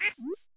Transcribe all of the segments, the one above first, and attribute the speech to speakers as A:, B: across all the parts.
A: Ha ha ha.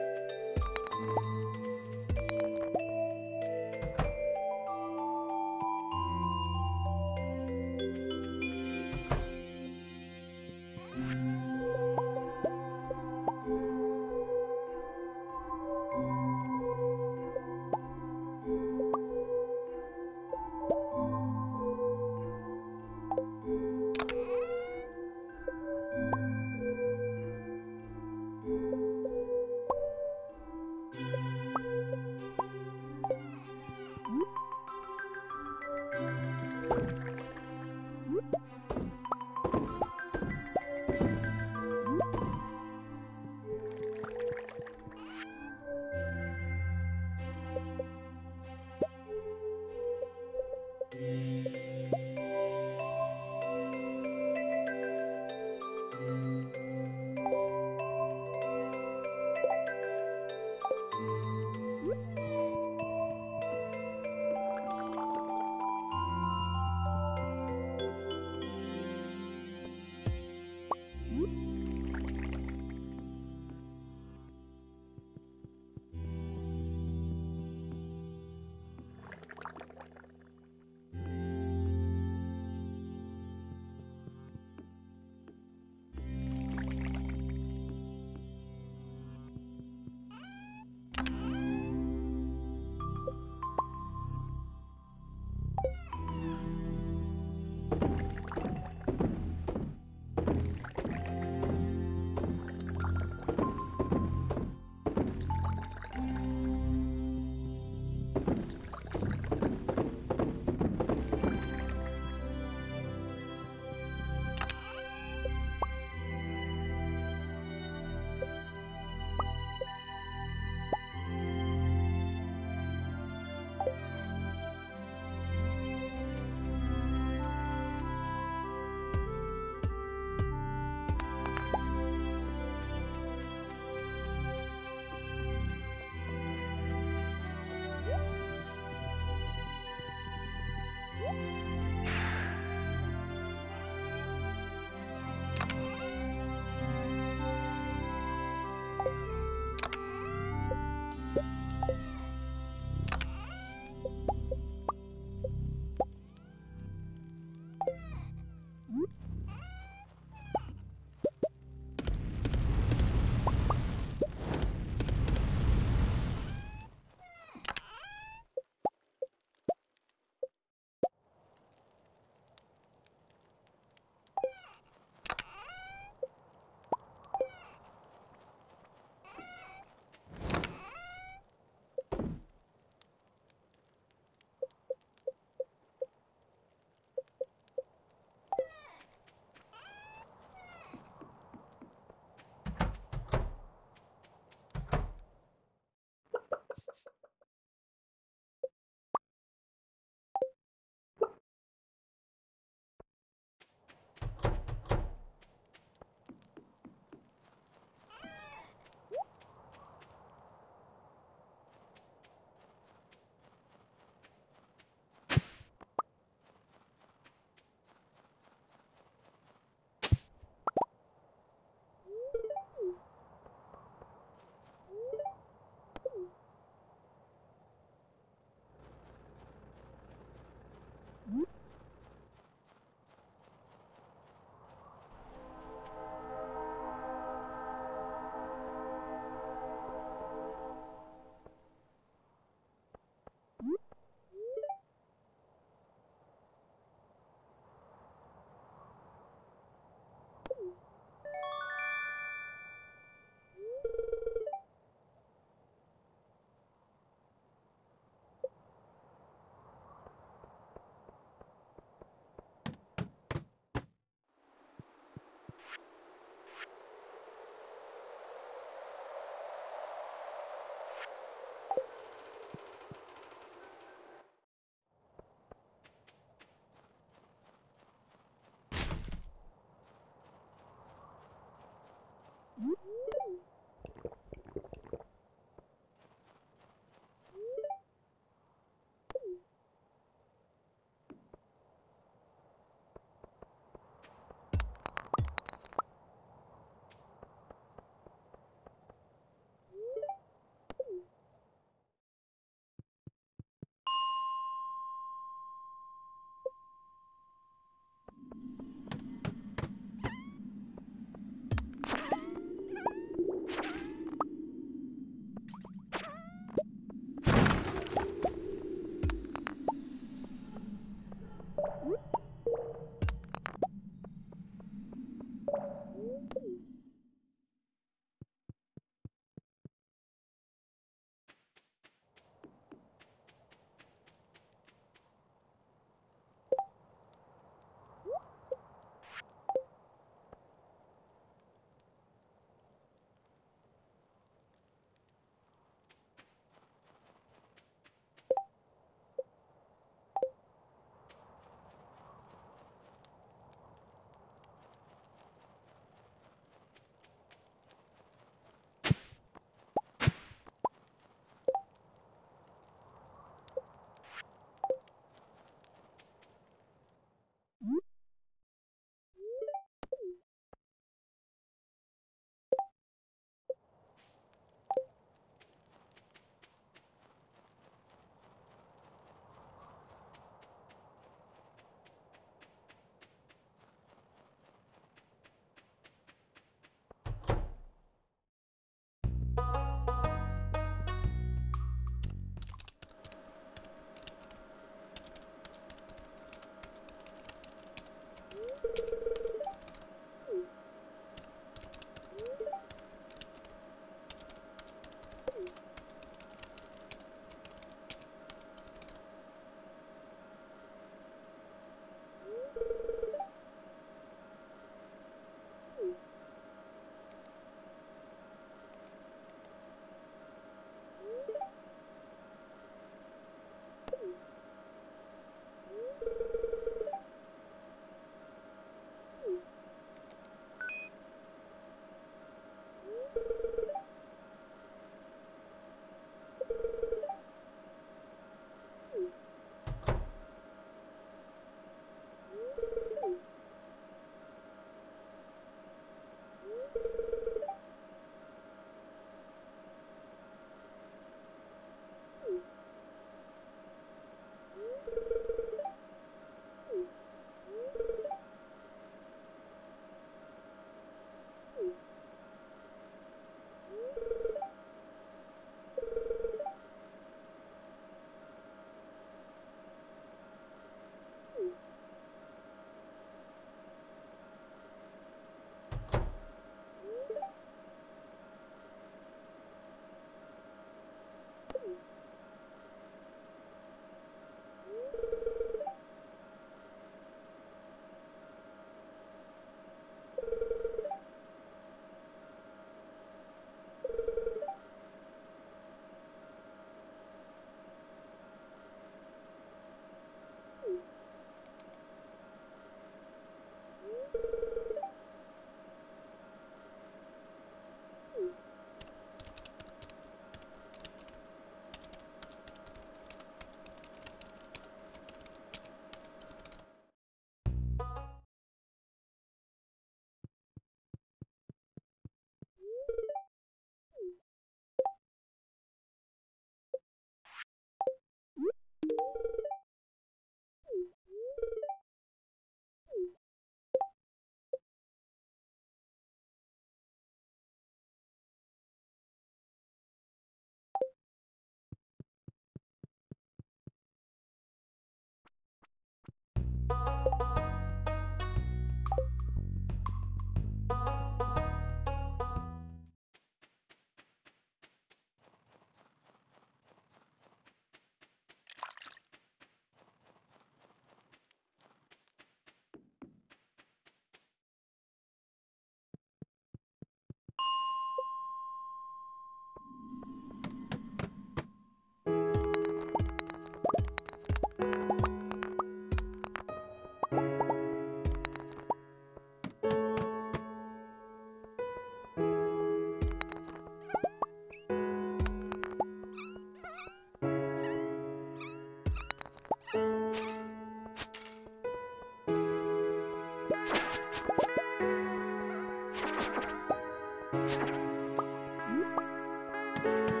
B: Thank you.